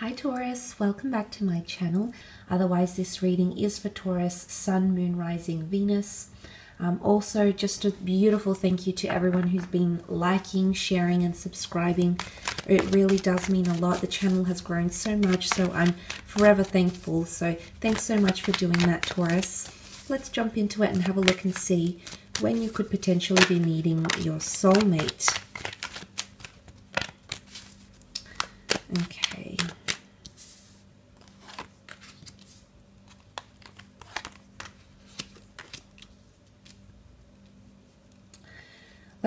Hi Taurus, welcome back to my channel. Otherwise, this reading is for Taurus, Sun, Moon, Rising, Venus. Um, also, just a beautiful thank you to everyone who's been liking, sharing, and subscribing. It really does mean a lot. The channel has grown so much, so I'm forever thankful. So, thanks so much for doing that, Taurus. Let's jump into it and have a look and see when you could potentially be meeting your soulmate. Okay.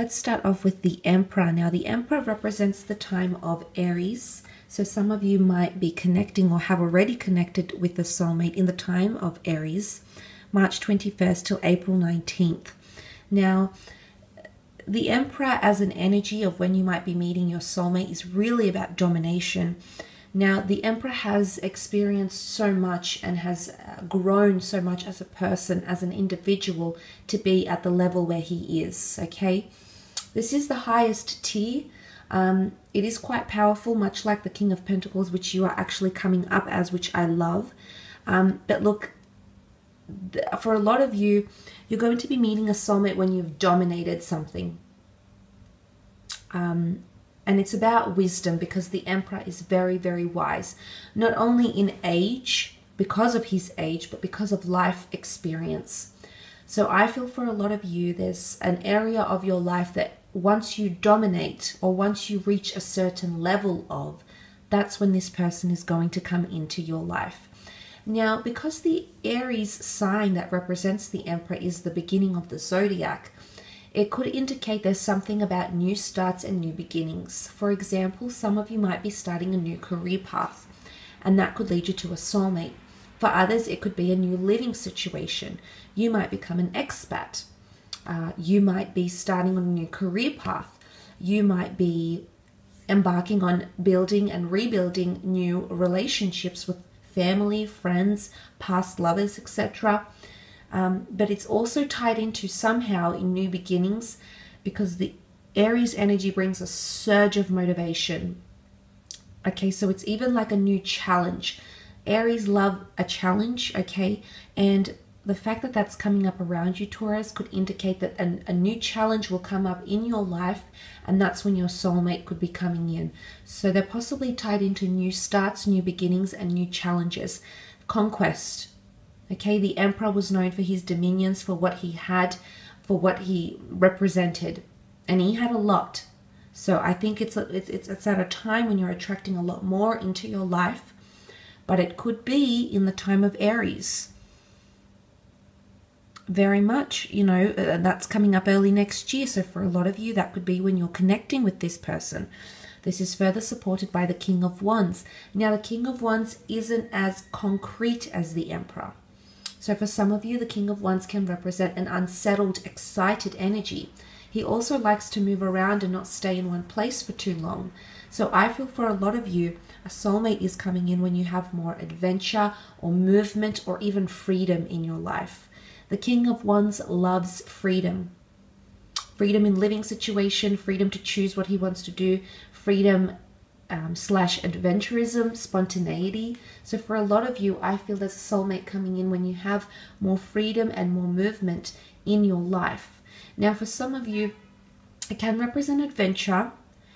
Let's start off with the Emperor. Now, the Emperor represents the time of Aries. So some of you might be connecting or have already connected with the soulmate in the time of Aries, March 21st till April 19th. Now, the Emperor as an energy of when you might be meeting your soulmate is really about domination. Now, the Emperor has experienced so much and has uh, grown so much as a person, as an individual, to be at the level where he is, okay? This is the highest tier. Um, it is quite powerful, much like the King of Pentacles, which you are actually coming up as, which I love. Um, but look, for a lot of you, you're going to be meeting a soulmate when you've dominated something. Um, and it's about wisdom because the Emperor is very, very wise, not only in age, because of his age, but because of life experience. So I feel for a lot of you, there's an area of your life that once you dominate or once you reach a certain level of, that's when this person is going to come into your life. Now, because the Aries sign that represents the Emperor is the beginning of the zodiac, it could indicate there's something about new starts and new beginnings. For example, some of you might be starting a new career path, and that could lead you to a soulmate. For others, it could be a new living situation. You might become an expat. Uh, you might be starting on a new career path. You might be embarking on building and rebuilding new relationships with family, friends, past lovers, etc. Um, but it's also tied into somehow in new beginnings because the Aries energy brings a surge of motivation. Okay, so it's even like a new challenge. Aries love a challenge, okay? And the fact that that's coming up around you, Taurus, could indicate that an, a new challenge will come up in your life, and that's when your soulmate could be coming in. So they're possibly tied into new starts, new beginnings, and new challenges. Conquest. Okay, the Emperor was known for his dominions, for what he had, for what he represented, and he had a lot. So I think it's, a, it's, it's, it's at a time when you're attracting a lot more into your life, but it could be in the time of Aries very much. You know, uh, that's coming up early next year. So for a lot of you, that could be when you're connecting with this person. This is further supported by the King of Wands. Now, the King of Wands isn't as concrete as the Emperor. So for some of you, the King of Wands can represent an unsettled, excited energy. He also likes to move around and not stay in one place for too long. So I feel for a lot of you, a soulmate is coming in when you have more adventure or movement or even freedom in your life. The King of Wands loves freedom. Freedom in living situation, freedom to choose what he wants to do, freedom um, slash adventurism, spontaneity. So for a lot of you, I feel there's a soulmate coming in when you have more freedom and more movement in your life. Now for some of you, it can represent adventure,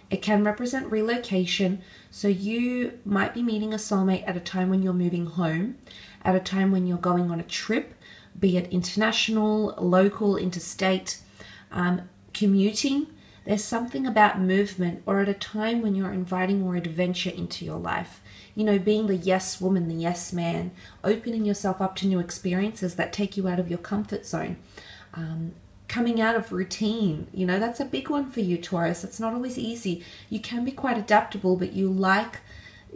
it can represent relocation. So you might be meeting a soulmate at a time when you're moving home, at a time when you're going on a trip, be it international, local, interstate, um, commuting. There's something about movement or at a time when you're inviting more adventure into your life. You know, being the yes woman, the yes man, opening yourself up to new experiences that take you out of your comfort zone. Um, coming out of routine, you know, that's a big one for you, Taurus. It's not always easy. You can be quite adaptable, but you like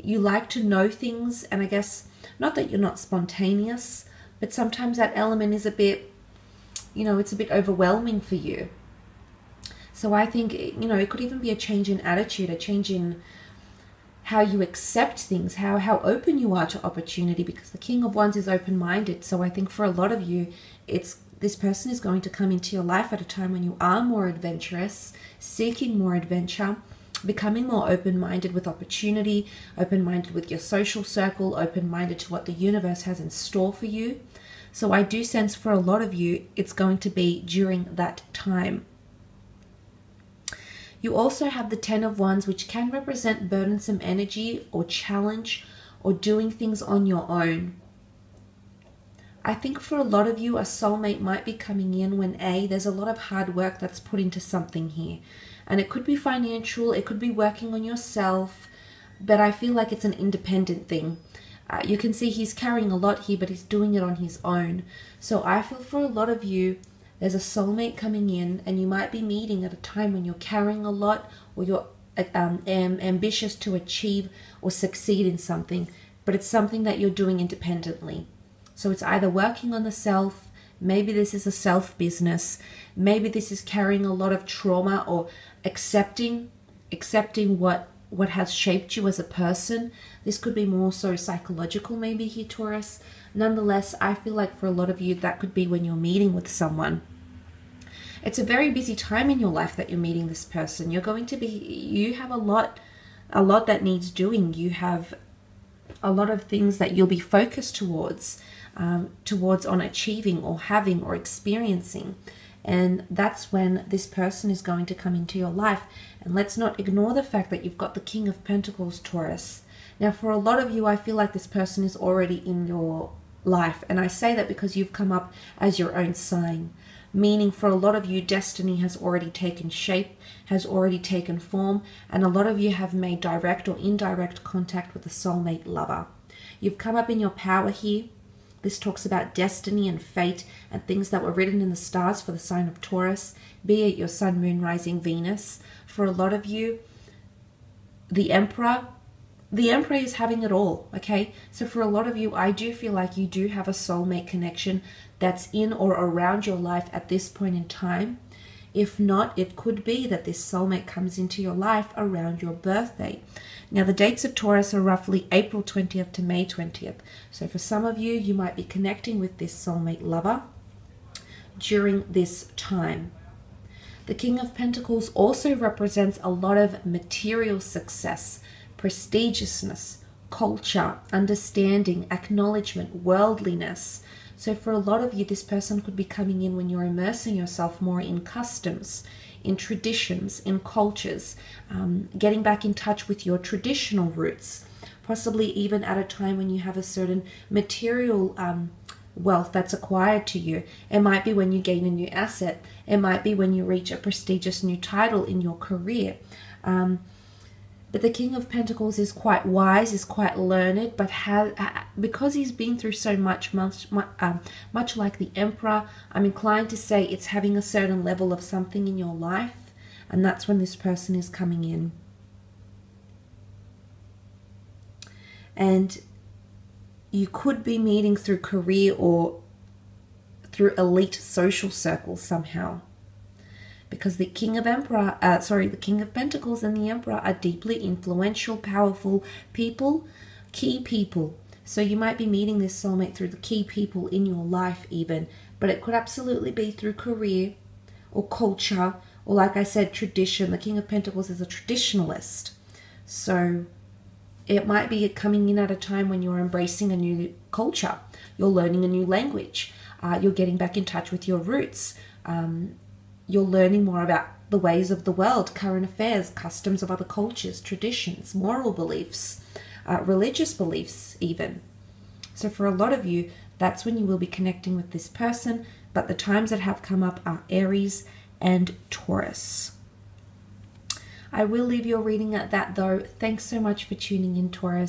you like to know things and I guess not that you're not spontaneous, but sometimes that element is a bit, you know, it's a bit overwhelming for you. So I think, you know, it could even be a change in attitude, a change in how you accept things, how how open you are to opportunity because the king of wands is open-minded. So I think for a lot of you, it's this person is going to come into your life at a time when you are more adventurous, seeking more adventure, becoming more open minded with opportunity, open minded with your social circle, open minded to what the universe has in store for you. So, I do sense for a lot of you, it's going to be during that time. You also have the Ten of Wands, which can represent burdensome energy or challenge or doing things on your own. I think for a lot of you, a soulmate might be coming in when A, there's a lot of hard work that's put into something here. And it could be financial, it could be working on yourself, but I feel like it's an independent thing. Uh, you can see he's carrying a lot here, but he's doing it on his own. So I feel for a lot of you, there's a soulmate coming in, and you might be meeting at a time when you're carrying a lot or you're um, am ambitious to achieve or succeed in something, but it's something that you're doing independently. So it's either working on the self, maybe this is a self business, maybe this is carrying a lot of trauma or accepting accepting what what has shaped you as a person. This could be more so psychological, maybe here, Taurus. Nonetheless, I feel like for a lot of you, that could be when you're meeting with someone. It's a very busy time in your life that you're meeting this person. You're going to be, you have a lot, a lot that needs doing. You have a lot of things that you'll be focused towards, um, towards on achieving or having or experiencing. And that's when this person is going to come into your life. And let's not ignore the fact that you've got the King of Pentacles, Taurus. Now, for a lot of you, I feel like this person is already in your life. And I say that because you've come up as your own sign. Meaning, for a lot of you, destiny has already taken shape, has already taken form, and a lot of you have made direct or indirect contact with a soulmate lover. You've come up in your power here. This talks about destiny and fate and things that were written in the stars for the sign of Taurus, be it your sun, moon, rising, Venus. For a lot of you, the Emperor, the Emperor is having it all, okay? So for a lot of you, I do feel like you do have a soulmate connection that's in or around your life at this point in time. If not, it could be that this soulmate comes into your life around your birthday. Now, the dates of Taurus are roughly April 20th to May 20th. So, for some of you, you might be connecting with this soulmate lover during this time. The King of Pentacles also represents a lot of material success, prestigiousness, culture, understanding, acknowledgement, worldliness. So, for a lot of you, this person could be coming in when you're immersing yourself more in customs, in traditions, in cultures, um, getting back in touch with your traditional roots, possibly even at a time when you have a certain material um, wealth that's acquired to you. It might be when you gain a new asset, it might be when you reach a prestigious new title in your career. Um, but the King of Pentacles is quite wise, is quite learned, but has because he's been through so much, much, much, um, much like the Emperor. I'm inclined to say it's having a certain level of something in your life, and that's when this person is coming in. And you could be meeting through career or through elite social circles somehow because the king of emperor uh, sorry the king of pentacles and the emperor are deeply influential powerful people key people. So you might be meeting this soulmate through the key people in your life even but it could absolutely be through career or culture or like i said tradition. The king of pentacles is a traditionalist. So it might be coming in at a time when you're embracing a new culture. You're learning a new language. Uh, you're getting back in touch with your roots. Um, you're learning more about the ways of the world, current affairs, customs of other cultures, traditions, moral beliefs, uh, religious beliefs, even. So, for a lot of you, that's when you will be connecting with this person. But the times that have come up are Aries and Taurus. I will leave your reading at that though. Thanks so much for tuning in, Taurus.